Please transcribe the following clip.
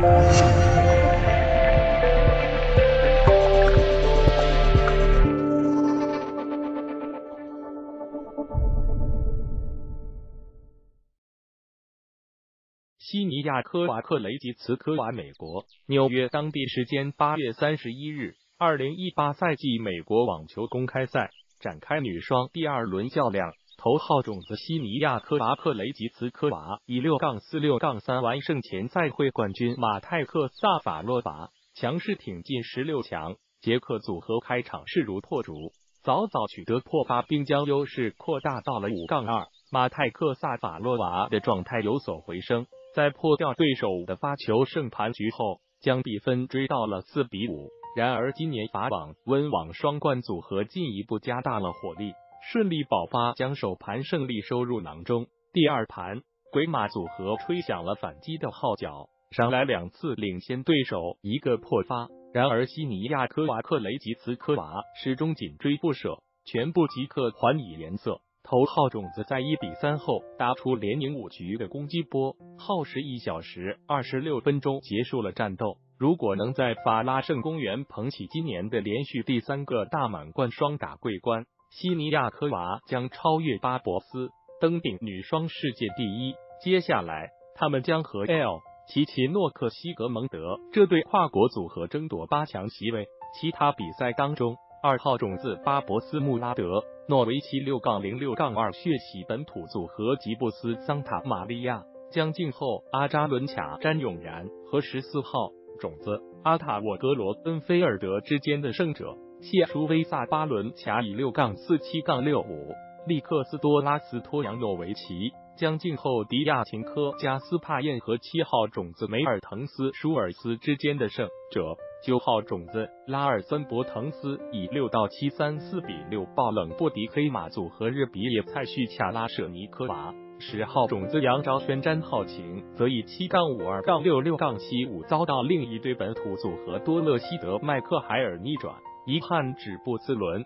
西尼亚科瓦克雷吉茨科娃，美国纽约当地时间八月三十一日，二零一八赛季美国网球公开赛展开女双第二轮较量，头号种子西尼亚科瓦克雷吉茨科娃以六杠四六杠三完胜前赛会冠军马泰克萨法洛娃，强势挺进十六强。捷克组合开场势如破竹，早早取得破发，并将优势扩大到了五杠二。马泰克萨法洛娃的状态有所回升。在破掉对手的发球胜盘局后，将比分追到了四比五。然而，今年法网、温网双冠组合进一步加大了火力，顺利爆发，将首盘胜利收入囊中。第二盘，鬼马组合吹响了反击的号角，上来两次领先对手一个破发。然而，西尼亚科瓦克雷吉茨科娃始终紧追不舍，全部即刻还以颜色。头号种子在一比三后打出连赢五局的攻击波，耗时一小时二十六分钟结束了战斗。如果能在法拉盛公园捧起今年的连续第三个大满贯双打桂冠，西尼亚科娃将超越巴博斯，登顶女双世界第一。接下来，他们将和 L 齐齐诺克西格蒙德这对跨国组合争夺八强席位。其他比赛当中，二号种子巴博斯穆拉德。诺维奇六杠零六杠二血洗本土组合吉布斯桑塔玛利亚将静候阿扎伦卡詹永然和十四号种子阿塔沃格罗恩菲尔德之间的胜者谢舒威萨巴伦卡以六杠四七杠六五利克斯多拉斯托扬诺维奇将静候迪亚琴科加斯帕燕和七号种子梅尔滕斯舒尔斯之间的胜者。九号种子拉尔森博滕斯以六到七三四比六爆冷不敌黑马组合日比野菜绪卡拉舍尼科娃。十号种子杨昭轩詹浩晴则以七杠五二杠六六杠七五遭到另一对本土组合多勒西德麦克海尔逆转，遗憾止步次轮。